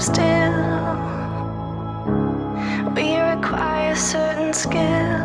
still. We require certain skill.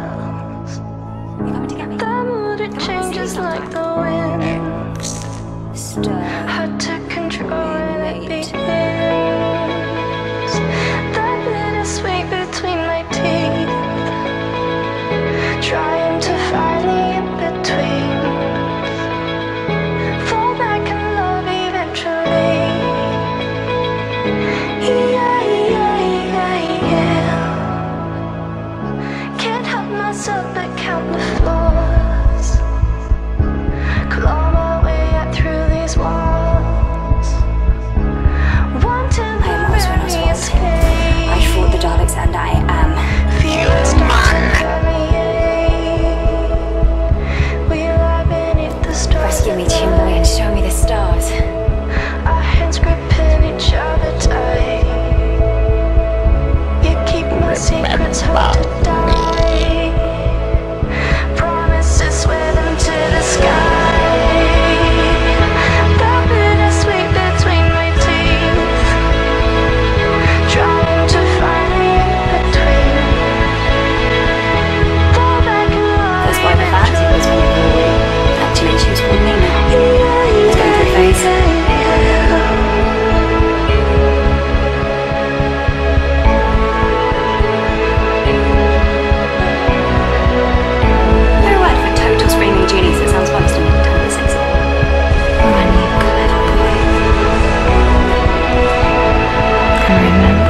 pregnant.